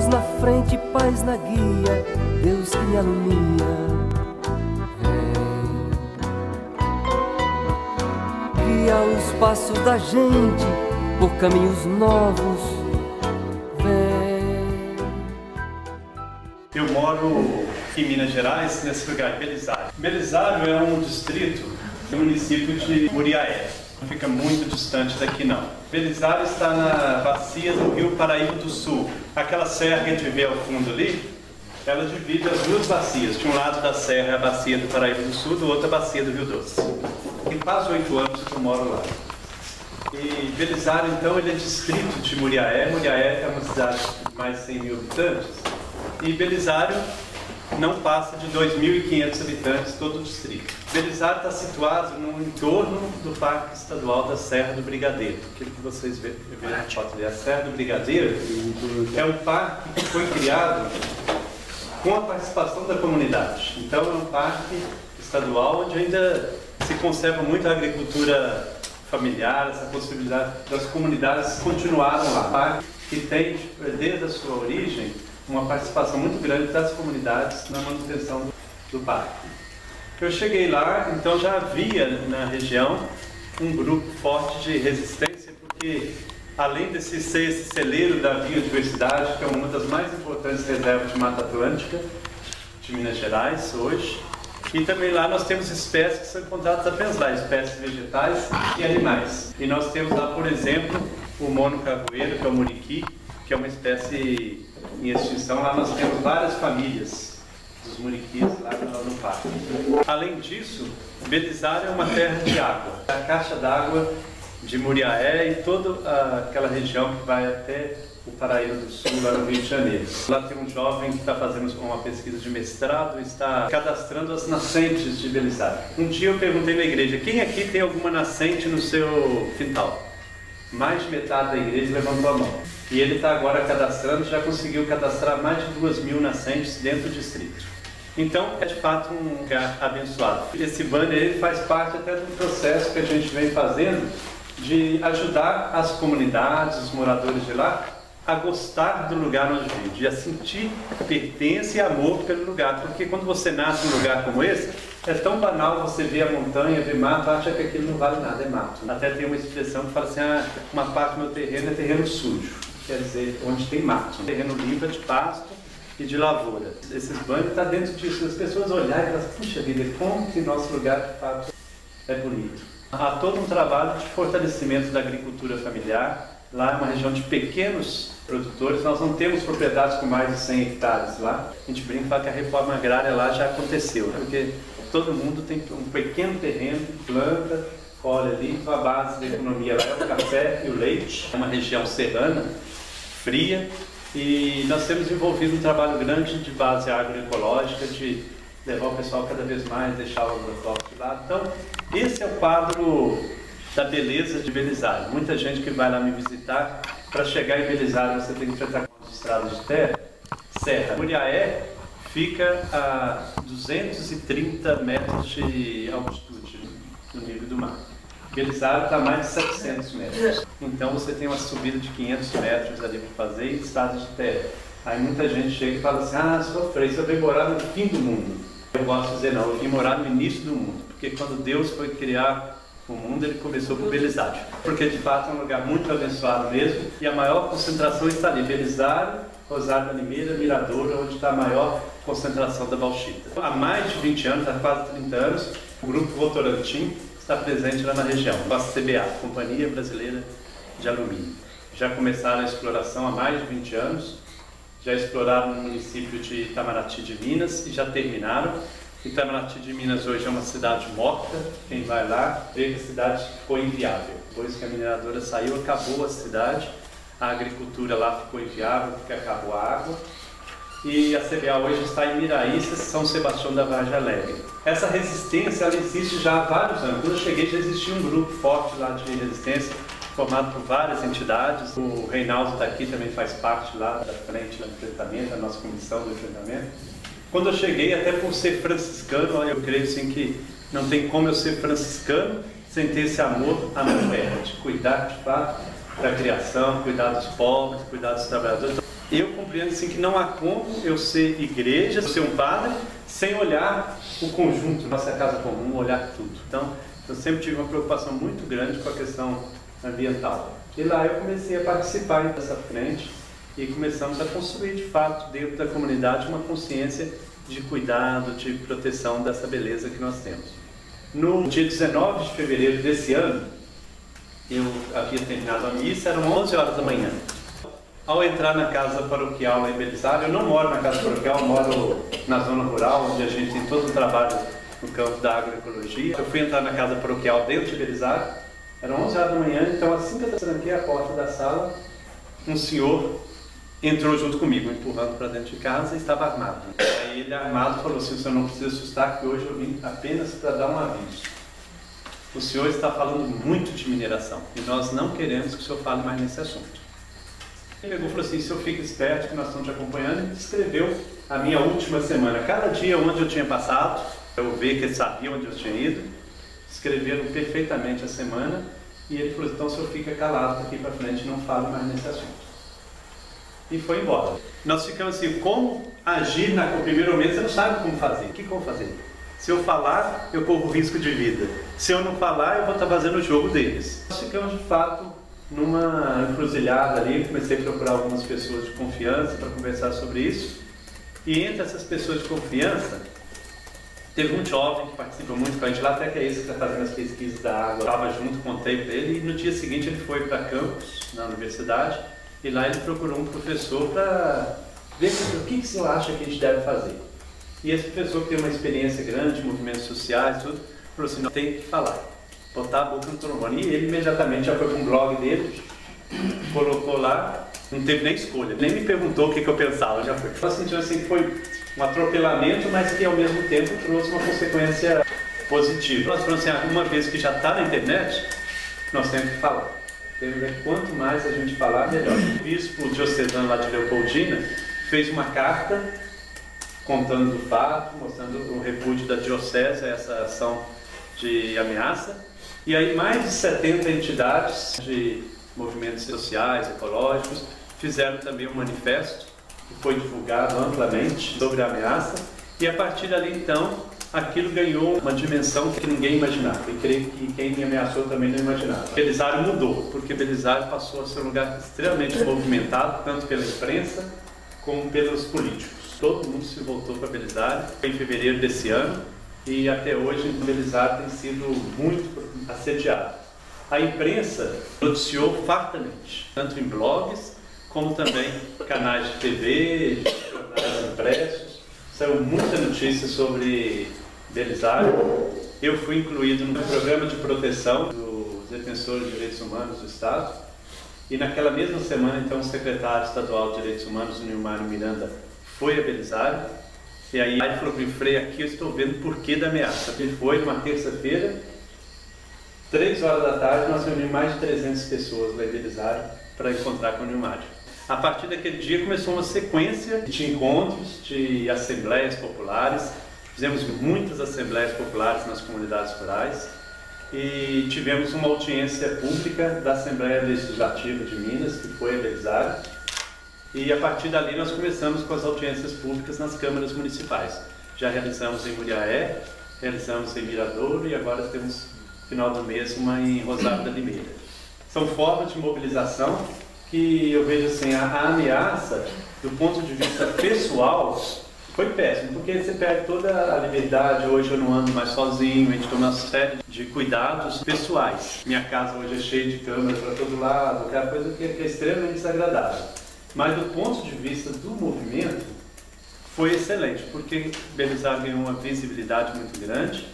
luz na frente, paz na guia, Deus que me alumia. Vem, guia os passos da gente por caminhos novos. Vem. Eu moro em Minas Gerais, nesse lugar, Belisário. Belisário é um distrito do município de Muriaé. Não fica muito distante daqui não. Belisário está na bacia do rio Paraíba do Sul. Aquela serra que a gente vê ao fundo ali, ela divide as duas bacias. De um lado da serra é a bacia do Paraíba do Sul, do outro a bacia do Rio Doce. Tem quase oito anos que eu moro lá. E Belisário, então, ele é distrito de Muriaé. Muriaé é uma cidade de mais de 100 mil habitantes. E Belisário não passa de 2.500 habitantes todo o distrito. Belisário está situado no entorno do Parque Estadual da Serra do Brigadeiro. Aquilo que vocês veem na foto ali, a Serra do Brigadeiro é um parque que foi criado com a participação da comunidade. Então é um parque estadual onde ainda se conserva muito a agricultura familiar, essa possibilidade das comunidades continuarem lá. Parque que tem, desde a sua origem, uma participação muito grande das comunidades na manutenção do, parque. Eu cheguei lá, então já havia na região um grupo forte de resistência, porque além de ser esse celeiro da biodiversidade, que é uma das mais importantes reservas de Mata Atlântica de Minas Gerais hoje, e também lá nós temos espécies que são encontradas apenas lá, espécies vegetais e animais. E nós temos lá, por exemplo, o mono cagoeiro, que é o muriqui, que é uma espécie em extinção. Lá nós temos várias famílias dos muriquis lá no, parque. Além disso, Belisário é uma terra de água. A caixa d'água de Muriaé e toda aquela região que vai até o Paraíba do Sul, lá no Rio de Janeiro. Lá tem um jovem que está fazendo uma pesquisa de mestrado está cadastrando as nascentes de Belisário. Um dia eu perguntei na igreja, quem aqui tem alguma nascente no seu quintal? Mais de metade da igreja levantou a mão. E ele está agora cadastrando, já conseguiu cadastrar mais de duas mil nascentes dentro do distrito. Então, é de fato um lugar abençoado. Esse banner ele faz parte até do processo que a gente vem fazendo de ajudar as comunidades, os moradores de lá, a gostar do lugar onde vive, a sentir pertença e amor pelo lugar. Porque quando você nasce num lugar como esse, é tão banal você ver a montanha, ver mato, acha que aquilo não vale nada, é mato. Até tem uma expressão que fala assim, ah, uma parte do meu terreno é terreno sujo. Quer dizer, onde tem mato. Terreno limpo é de pasto e de lavoura. Esses banhos estão tá dentro disso. As pessoas olharem e falam, puxa vida, como que nosso lugar de fato é bonito. Há todo um trabalho de fortalecimento da agricultura familiar. Lá é uma região de pequenos produtores, nós não temos propriedades com mais de 100 hectares lá. A gente brinca que a reforma agrária lá já aconteceu, porque todo mundo tem um pequeno terreno, planta, colhe ali, então a base da economia lá é o café e o leite. É uma região serrana, fria, e nós temos desenvolvido um trabalho grande de base agroecológica, de levar o pessoal cada vez mais, deixar o agrotóxico de lado. Então, esse é o quadro da beleza de Belisário. Muita gente que vai lá me visitar, para chegar em Belisário você tem que enfrentar as estradas de terra, serra. Muriaé fica a 230 metros de altitude no nível do mar. Belisário está a mais de 700 metros. Então você tem uma subida de 500 metros ali para fazer em estado de terra. Aí muita gente chega e fala assim, ah, sofrei, eu vim morar no fim do mundo. Eu gosto de dizer, não, eu vim morar no início do mundo. Porque quando Deus foi criar o mundo, ele começou por Belisário. Porque de fato é um lugar muito abençoado mesmo. E a maior concentração está ali, Belisário, Rosário da Limeira, Miradouro, onde está a maior concentração da bauxita. Há mais de 20 anos, há quase 30 anos, o Grupo Votorantim está presente lá na região, a CBA, Companhia Brasileira de Alumínio. Já começaram a exploração há mais de 20 anos, já exploraram no município de Itamaraty de Minas e já terminaram. Itamaraty de Minas hoje é uma cidade morta, quem vai lá vê que a cidade ficou inviável. Depois que a mineradora saiu, acabou a cidade, a agricultura lá ficou inviável porque acabou a água e a CBA hoje está em Miraíça, São Sebastião da Vargem Alegre. Essa resistência ela existe já há vários anos. Quando eu cheguei já existia um grupo forte lá de resistência, formado por várias entidades. O Reinaldo está aqui, também faz parte lá da frente do enfrentamento, da nossa comissão do enfrentamento. Quando eu cheguei, até por ser franciscano, eu creio assim que não tem como eu ser franciscano sem ter esse amor à mulher, de cuidar de fato da criação, cuidar dos pobres, cuidar dos trabalhadores. Eu compreendo assim que não há como eu ser igreja, ser um padre, sem olhar o conjunto, nossa casa comum, olhar tudo. Então, eu sempre tive uma preocupação muito grande com a questão ambiental. E lá eu comecei a participar dessa frente e começamos a construir de fato dentro da comunidade uma consciência de cuidado, de proteção dessa beleza que nós temos. No dia 19 de fevereiro desse ano, eu havia terminado a missa, eram 11 horas da manhã. Ao entrar na casa paroquial em Belisário, eu não moro na casa paroquial, moro na zona rural, onde a gente tem todo o trabalho no campo da agroecologia. Eu fui entrar na casa paroquial dentro de Belisário, eram 11 horas da manhã, então assim que eu tranquei a porta da sala, um senhor entrou junto comigo, empurrando para dentro de casa e estava armado. Aí ele armado falou assim, o senhor não precisa assustar que hoje eu vim apenas para dar um aviso. O senhor está falando muito de mineração e nós não queremos que o senhor fale mais nesse assunto. Ele pegou e falou assim, o senhor fica esperto que nós estamos te acompanhando e descreveu a minha última semana, cada dia onde eu tinha passado, eu vi que ele sabia onde eu tinha ido, escreveram perfeitamente a semana e ele falou, então o senhor fica calado daqui para frente e não fale mais nesse assunto e foi embora. Nós ficamos assim, como agir na, no primeiro momento, você não sabe como fazer. O que, como fazer? Se eu falar, eu corro risco de vida. Se eu não falar, eu vou estar fazendo o jogo deles. Nós ficamos, de fato, numa encruzilhada ali. Comecei a procurar algumas pessoas de confiança para conversar sobre isso. E entre essas pessoas de confiança, teve um jovem que participa muito com a gente lá, até que é esse que está fazendo as pesquisas da água. estava junto, contei para ele. E no dia seguinte ele foi para campus, na universidade e lá ele procurou um professor para ver o que, que você acha que a gente deve fazer. E esse professor que tem uma experiência grande, movimentos sociais, tudo, falou assim, não tem que falar, botar a boca no trombone. E ele imediatamente já foi para um blog dele, colocou lá, não teve nem escolha, nem me perguntou o que, que eu pensava, já foi. Eu senti assim que foi um atropelamento, mas que ao mesmo tempo trouxe uma consequência positiva. Nós falamos assim, ah, uma vez que já está na internet, nós temos que falar. Quanto mais a gente falar, melhor. O bispo diocesano lá de Leopoldina fez uma carta contando do fato, mostrando o repúdio da diocese a essa ação de ameaça. E aí mais de 70 entidades de movimentos sociais, ecológicos, fizeram também um manifesto que foi divulgado amplamente sobre a ameaça. E a partir dali então aquilo ganhou uma dimensão que ninguém imaginava. E creio que quem me ameaçou também não imaginava. Belisário mudou, porque Belisário passou a ser um lugar extremamente movimentado, tanto pela imprensa como pelos políticos. Todo mundo se voltou para Belisário em fevereiro desse ano e até hoje Belisário tem sido muito assediado. A imprensa noticiou fartamente, tanto em blogs como também canais de TV, jornais impressos. Saiu muita notícia sobre Belisário. Eu fui incluído no programa de proteção dos defensores de direitos humanos do Estado. E naquela mesma semana, então, o secretário estadual de Direitos Humanos, o Nilmário Miranda, foi a Belisário. E aí ele falou para Frei, aqui eu estou vendo o porquê da ameaça. Ele foi numa terça-feira, três horas da tarde, nós reunimos mais de 300 pessoas lá em Belisário para encontrar com o Nilmário. A partir daquele dia começou uma sequência de encontros, de assembleias populares, Fizemos muitas assembleias populares nas comunidades rurais e tivemos uma audiência pública da Assembleia Legislativa de Minas, que foi realizada. E a partir dali nós começamos com as audiências públicas nas câmaras municipais. Já realizamos em Muriaé, realizamos em Miradouro e agora temos, final do mês, uma em Rosário da Limeira. São formas de mobilização que eu vejo assim, a ameaça, do ponto de vista pessoal, foi péssimo, porque você perde toda a liberdade. Hoje eu não ando mais sozinho, a gente toma uma série de cuidados pessoais. Minha casa hoje é cheia de câmeras para todo lado, aquela coisa que é extremamente desagradável. Mas do ponto de vista do movimento, foi excelente, porque Belisário ganhou uma visibilidade muito grande.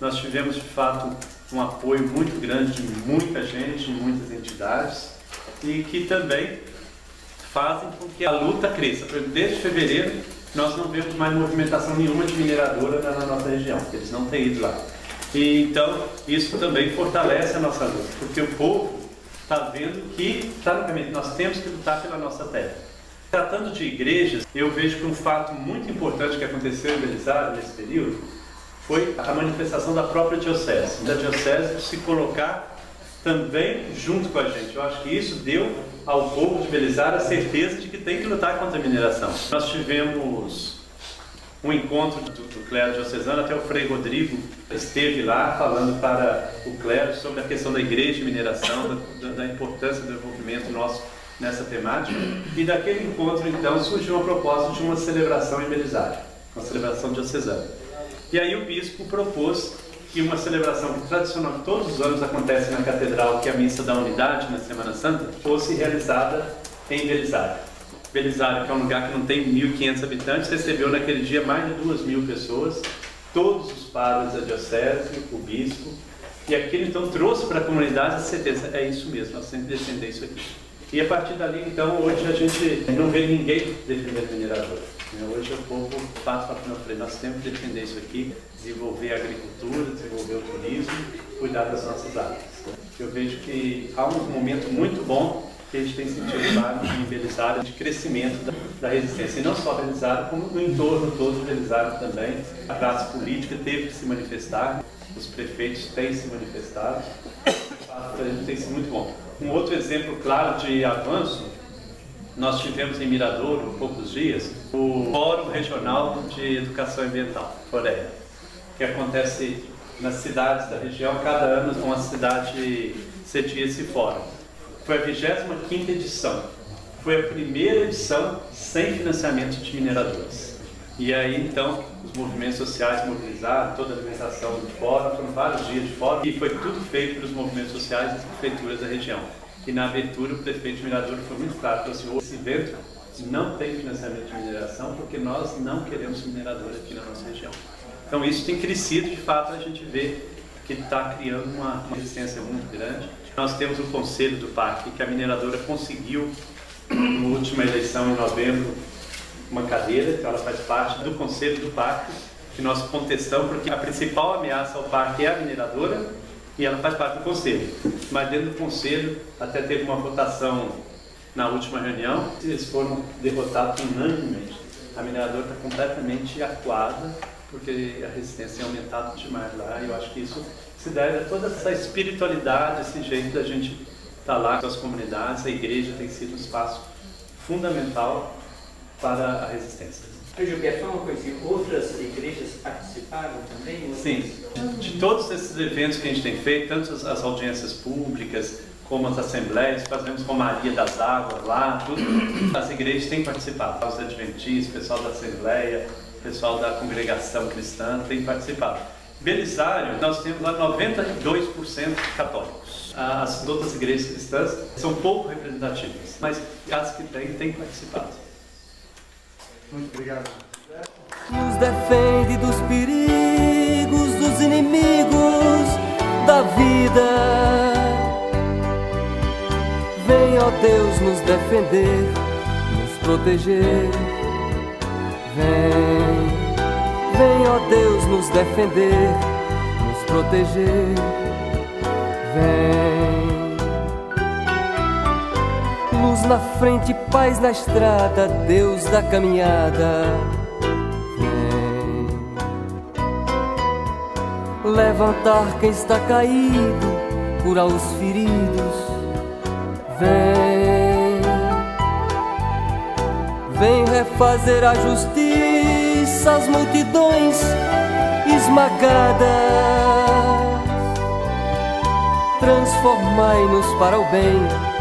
Nós tivemos, de fato, um apoio muito grande de muita gente, de muitas entidades, e que também fazem com que a luta cresça. Desde fevereiro, nós não vemos mais movimentação nenhuma de mineradora na, nossa região, eles não têm ido lá. E, então, isso também fortalece a nossa luta, porque o povo está vendo que caminho, nós temos que lutar pela nossa terra. Tratando de igrejas, eu vejo que um fato muito importante que aconteceu em Belisário nesse período foi a manifestação da própria diocese, da diocese se colocar também junto com a gente. Eu acho que isso deu ao povo de Belisário a certeza de que tem que lutar contra a mineração. Nós tivemos um encontro do, do clero diocesano, até o Frei Rodrigo esteve lá falando para o clero sobre a questão da igreja e mineração, da, da importância do envolvimento nosso nessa temática. E daquele encontro, então, surgiu uma proposta de uma celebração em Belisário, uma celebração diocesana. E aí o bispo propôs que uma celebração que tradicionalmente todos os anos acontece na catedral, que é a missa da unidade na Semana Santa, fosse realizada em Belisário. Belisário, que é um lugar que não tem 1.500 habitantes, recebeu naquele dia mais de 2.000 pessoas, todos os padres da diocese, o bispo, e aquilo então trouxe para a comunidade a certeza, é isso mesmo, nós temos que defender isso aqui. E a partir dali, então, hoje a gente não vê ninguém defender minerador. Né? Hoje o povo passa para frente, nós temos que defender isso aqui, desenvolver a agricultura, desenvolver o turismo, cuidar das nossas áreas. Eu vejo que há um momento muito bom que a gente tem sentido lá em Belisário de crescimento da, da, resistência. E não só Belisário, como no entorno todo de Belisário também. A classe política teve que se manifestar, os prefeitos têm se manifestado. Para a gente tem sido muito bom. Um outro exemplo claro de avanço, nós tivemos em Miradouro, há poucos dias, o Fórum Regional de Educação Ambiental, Coreia, que acontece nas cidades da região, cada ano uma cidade cedia esse fórum. Foi a 25ª edição. Foi a primeira edição sem financiamento de mineradores. E aí, então, os movimentos sociais mobilizaram, toda a alimentação do fórum, foram vários dias de fórum, e foi tudo feito pelos movimentos sociais das prefeituras da região. E na abertura, o prefeito de Mirador foi muito claro, falou assim, esse evento não tem financiamento de mineração porque nós não queremos minerador aqui na nossa região. Então isso tem crescido, de fato a gente vê que está criando uma, resistência muito grande. Nós temos o conselho do parque, que a mineradora conseguiu, na última eleição em novembro, uma cadeira, então ela faz parte do conselho do parque, que nós contestamos, porque a principal ameaça ao parque é a mineradora e ela faz parte do conselho. Mas dentro do conselho, até teve uma votação na última reunião, eles foram derrotados unanimemente. A mineradora está completamente acuada porque a resistência tem aumentado demais lá e eu acho que isso se deve a toda essa espiritualidade, esse jeito da gente estar tá lá com as comunidades. A igreja tem sido um espaço fundamental para a resistência. Gilberto, só uma coisa, outras igrejas participaram também? Outras... Sim, de todos esses eventos que a gente tem feito, tanto as audiências públicas, como as assembleias, fazemos Maria das Águas lá, tudo, as igrejas têm participado. Os adventistas, o pessoal da Assembleia, pessoal da congregação cristã tem participado. Belisário, nós temos lá 92% católicos. As outras igrejas cristãs são pouco representativas, mas as que têm, têm participado. Muito obrigado. Nos defende dos perigos, dos inimigos da vida. Vem, ó Deus, nos defender, nos proteger. Vem, vem, ó Deus, nos defender, nos proteger. Vem luz na frente, paz na estrada, Deus da caminhada. Vem levantar quem está caído, curar os feridos. Vem, vem refazer a justiça, as multidões esmagadas. Transformai-nos para o bem